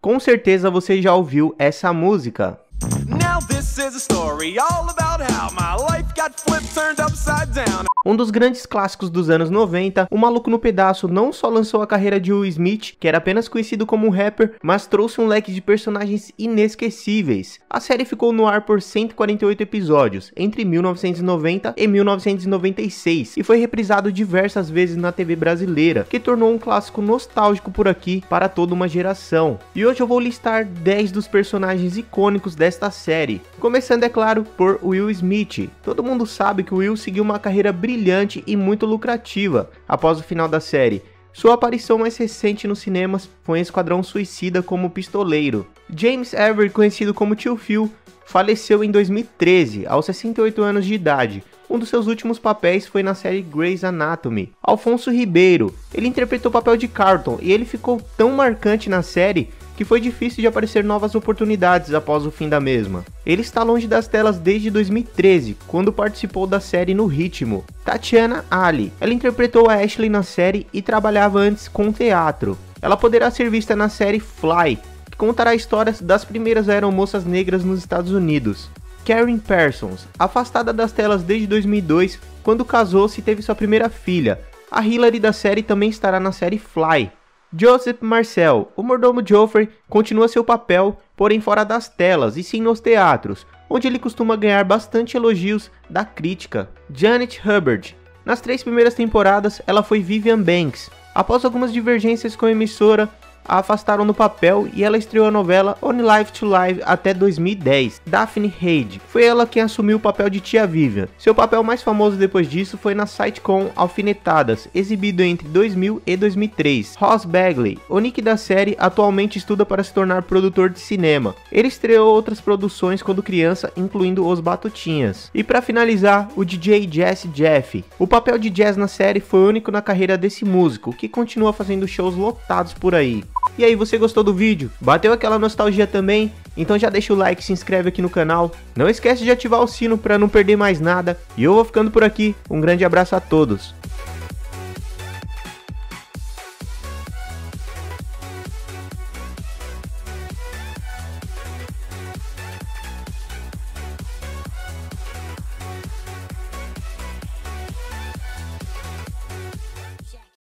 Com certeza você já ouviu essa música. Now this is a story all about how my life got flipped, turned upside down. Um dos grandes clássicos dos anos 90, O Maluco no Pedaço não só lançou a carreira de Will Smith, que era apenas conhecido como um rapper, mas trouxe um leque de personagens inesquecíveis. A série ficou no ar por 148 episódios, entre 1990 e 1996, e foi reprisado diversas vezes na TV brasileira, que tornou um clássico nostálgico por aqui para toda uma geração. E hoje eu vou listar 10 dos personagens icônicos desta série, começando, é claro, por Will Smith. Todo mundo sabe que Will seguiu uma carreira brilhante brilhante e muito lucrativa após o final da série. Sua aparição mais recente nos cinemas foi em Esquadrão Suicida como pistoleiro. James Avery, conhecido como Tio Phil, faleceu em 2013, aos 68 anos de idade. Um dos seus últimos papéis foi na série Grey's Anatomy. Alfonso Ribeiro, ele interpretou o papel de Carlton e ele ficou tão marcante na série que foi difícil de aparecer novas oportunidades após o fim da mesma. Ele está longe das telas desde 2013, quando participou da série No Ritmo. Tatiana Ali, ela interpretou a Ashley na série e trabalhava antes com teatro. Ela poderá ser vista na série Fly, que contará histórias das primeiras aeromoças negras nos Estados Unidos. Karen Parsons, afastada das telas desde 2002, quando casou-se e teve sua primeira filha. A Hilary da série também estará na série Fly. Joseph Marcel, o mordomo Joffrey, continua seu papel, porém fora das telas e sim nos teatros, onde ele costuma ganhar bastante elogios da crítica. Janet Hubbard. Nas três primeiras temporadas, ela foi Vivian Banks. Após algumas divergências com a emissora, a afastaram do papel e ela estreou a novela Only Life to Live até 2010. Daphne Haid foi ela quem assumiu o papel de Tia Vivian. Seu papel mais famoso depois disso foi na sitcom Alfinetadas, exibido entre 2000 e 2003. Ross Bagley, o Nick da série, atualmente estuda para se tornar produtor de cinema. Ele estreou outras produções quando criança, incluindo Os Batutinhas. E para finalizar, o DJ Jazz Jeff. O papel de Jazz na série foi único na carreira desse músico, que continua fazendo shows lotados por aí. E aí, você gostou do vídeo? Bateu aquela nostalgia também? Então já deixa o like, se inscreve aqui no canal. Não esquece de ativar o sino para não perder mais nada. E eu vou ficando por aqui. Um grande abraço a todos.